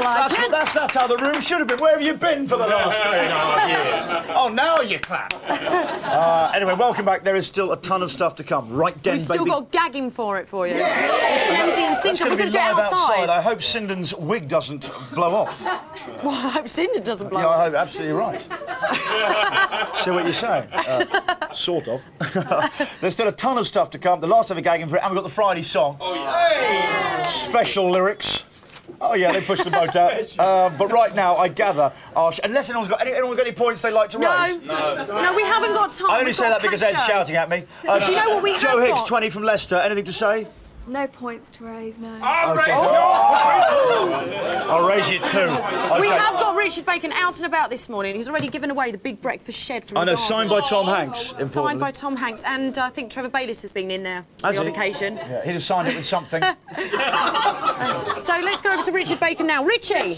That's, that's how the room should have been. Where have you been for the last three and a half years? Oh, now you clap. Uh, anyway, welcome back. There is still a ton of stuff to come. Right, Den, We've still baby. got gagging for it for you. Jamesy and That's Cinder, going we're to be going to do it live outside. I hope Sindon's wig doesn't blow off. Well, I hope Sindon doesn't blow Yeah, up. I hope absolutely right. See what you're saying? Uh, sort of. There's still a ton of stuff to come. The last ever gagging for it, and we've got the Friday song. Oh, yeah. Special lyrics. Oh yeah, they pushed the boat out. Um, but right now, I gather, our unless anyone's got any, anyone got any points they'd like to No. raise. no, no, we haven't got time. I only We've say that because cash Ed's shouting at me. Uh, Do you know what we Joe have Hicks, got? 20 from Leicester. Anything to say? No points to raise, no. Okay. I'll raise you two. We have got Richard Bacon out and about this morning. He's already given away the big breakfast shed from I the know, garden. signed by Tom Hanks. Signed by Tom Hanks, and uh, I think Trevor Baylis has been in there on Has the odd he? occasion. Yeah, he'd have signed it with something. So let's go over to Richard Bacon now. Richie!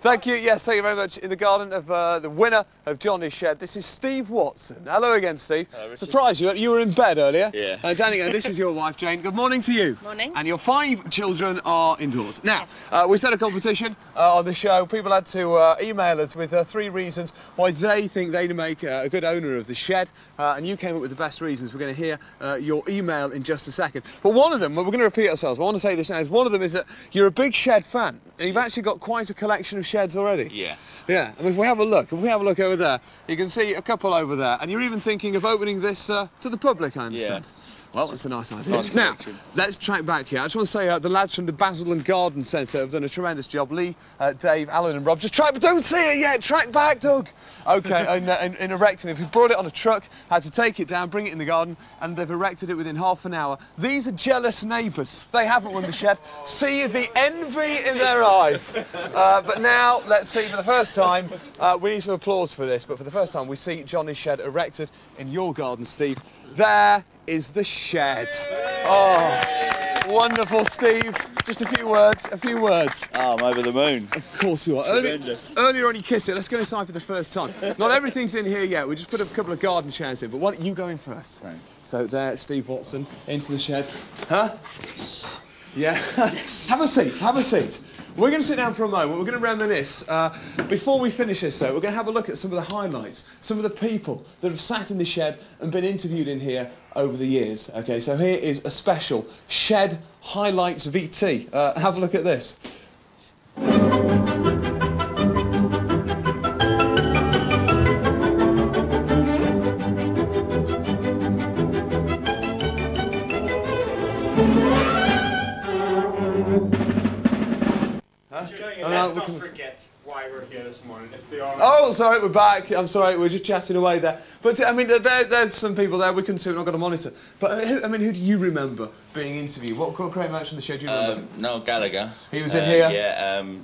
Thank you. Yes, thank you very much. In the garden of uh, the winner of Johnny's Shed, this is Steve Watson. Hello again, Steve. Surprise you. You were in bed earlier. Yeah. Uh, Danny, uh, this is your wife, Jane. Good morning to you. Morning. And your five children are indoors. Now, uh, we set a competition uh, on the show. People had to uh, email us with uh, three reasons why they think they'd make uh, a good owner of the shed. Uh, and you came up with the best reasons. We're going to hear uh, your email in just a second. But one of them, we're going to repeat ourselves. I want to say this now. Is one of them is that you're a big shed fan, and you've actually got quite a collection of sheds already. Yeah. Yeah, I mean, if we have a look, if we have a look over there, you can see a couple over there, and you're even thinking of opening this uh, to the public, I understand. Yeah. Well, that's a nice idea. Nice now, collection. let's track back here. I just want to say uh, the lads from the Basildon Garden Centre have done a tremendous job. Lee, uh, Dave, Alan, and Rob. Just track, but don't see it yet. Track back, Doug. Okay, in, uh, in, in erecting it. We brought it on a truck, had to take it down, bring it in the garden, and they've erected it within half an hour. These are jealous neighbours. They haven't won the shed. See the envy in their eyes. Uh, but now, let's see, for the first time, uh, we need some applause for this, but for the first time, we see Johnny's shed erected in your garden, Steve. There is the shed. Oh, wonderful, Steve. Just a few words, a few words. Oh, I'm over the moon. Of course you are. Earlier, Tremendous. earlier on you kissed it. Let's go inside for the first time. Not everything's in here yet. We just put a couple of garden chairs in, but why don't you go in first? Right. So there, Steve Watson, into the shed. Huh? Yeah. have a seat, have a seat. We're going to sit down for a moment. We're going to reminisce. Uh, before we finish this, though, we're going to have a look at some of the highlights, some of the people that have sat in the shed and been interviewed in here over the years. Okay, so here is a special Shed Highlights VT. Uh, have a look at this. Not forget why we're here this morning. It's the honor. Oh, sorry, we're back. I'm sorry, we're just chatting away there. But I mean, there, there's some people there we couldn't see. We've not got a monitor. But uh, who, I mean, who do you remember being interviewed? What, what great match from the show do you remember? Um, Noel Gallagher. He was in Uh, here? Yeah. Um, th-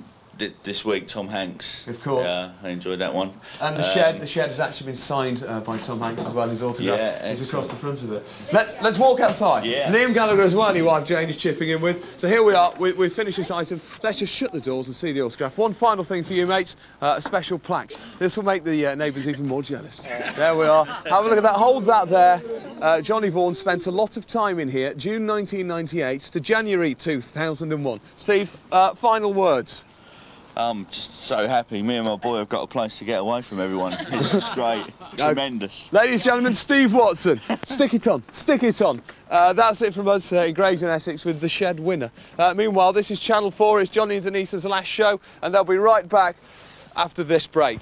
this week, Tom Hanks. Of course. Yeah, I enjoyed that one. and the Um, shed, the shed has actually been signed uh, by Tom Hanks as well. His autograph Yeah, is across the front of it. Let's let's walk outside. Yeah. Liam Gallagher as well. Your wife Jane is chipping in with. So here we are. We, we've finished this item. Let's just shut the doors and see the autograph. One final thing for you, mates. Uh, a special plaque. This will make the uh, neighbours even more jealous. there we are. Have a look at that. Hold that there. Uh, Johnny Vaughan spent a lot of time in here, June 1998 to January 2001. Steve, uh, final words. I'm just so happy. Me and my boy have got a place to get away from everyone. It's just great. Tremendous. Ladies and gentlemen, Steve Watson. Stick it on, stick it on. Uh, that's it from us uh, in Grays in Essex with the Shed winner. Uh, meanwhile, this is Channel 4, it's Johnny and Denise's last show, and they'll be right back after this break.